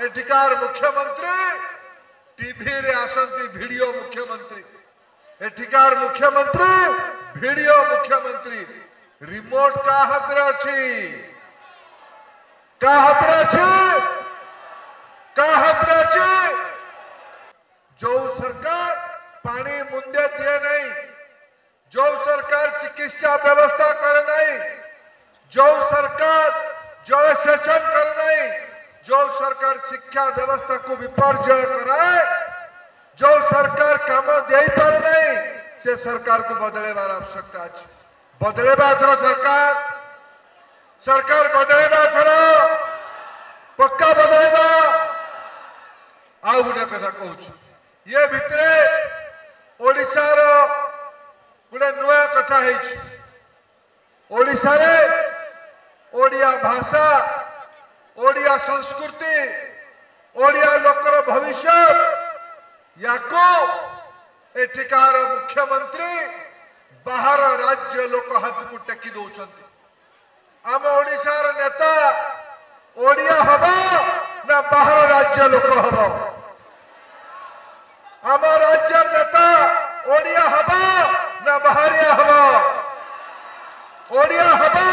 ଏଠିକାର ମୁଖ୍ୟମନ୍ତ୍ରୀ ଟିଭିରେ ଆସନ୍ତି ଭିଡିଓ ମୁଖ୍ୟମନ୍ତ୍ରୀ ଏଠିକାର ମୁଖ୍ୟମନ୍ତ୍ରୀ ଭିଡିଓ ମୁଖ୍ୟମନ୍ତ୍ରୀ ରିମୋଟ କାହା ହାତରେ ଅଛି କାହା ହାତରେ ଅଛି କାହା ହାତରେ ଅଛି ଯୋଉ ସରକାର ପାଣି ମୁନ୍ଦେ ଦିଏ ନାହିଁ ଯୋଉ ସରକାର ଚିକିତ୍ସା ବ୍ୟବସ୍ଥା କରେ सरकार शिक्षा व्यवस्था को विपर्जय कराए जो सरकार काम दे पार नहीं, से सरकार को बदलेवार आवश्यकता अच्छे बदलेवा थोड़ा सरकार सरकार बदलेवा थोड़ा, पक्का बदलेवा आउ गोटे कथा कहूँ ये भितर ओडार गोटे नुआ कथा होशार ओडिया भाषा ଓଡ଼ିଆ ସଂସ୍କୃତି ଓଡ଼ିଆ ଲୋକର ଭବିଷ୍ୟତ ୟାକୁ ଏଠିକାର ମୁଖ୍ୟମନ୍ତ୍ରୀ ବାହାର ରାଜ୍ୟ ଲୋକ ହାତକୁ ଟେକି ଦଉଛନ୍ତି। ଆମ ଓଡ଼ିଶାର ନେତା ଓଡ଼ିଆ ହବ ନା ବାହାର ରାଜ୍ୟ ଲୋକ ହବ? ଆମ ରାଜ୍ୟର ନେତା ଓଡ଼ିଆ ହବ ନା ବାହାରିଆ ହବ? ଓଡ଼ିଆ ହବ ନା ବାହାରିଆ ହବ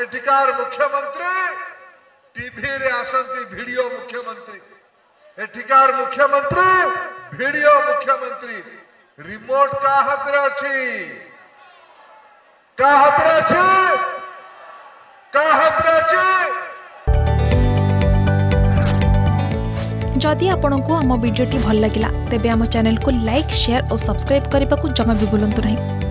ଏଠିକାର ମୁଖ୍ୟମନ୍ତ୍ରୀ ଟିଭିରେ ଆସନ୍ତି ଭିଡିଓ ମୁଖ୍ୟମନ୍ତ୍ରୀ ଏଠିକାର ମୁଖ୍ୟମନ୍ତ୍ରୀ ଭିଡିଓ ମୁଖ୍ୟମନ୍ତ୍ରୀ ରିମୋଟ କାହା ହାତରେ ଅଛି କାହା ହାତରେ ଅଛି କାହା ହାତରେ ଅଛି जदि आपंक आम भिडी भल लगा तेब आम चैनल को लाइक शेयर और सब्सक्राइब करने को जमा भी भूलु नहीं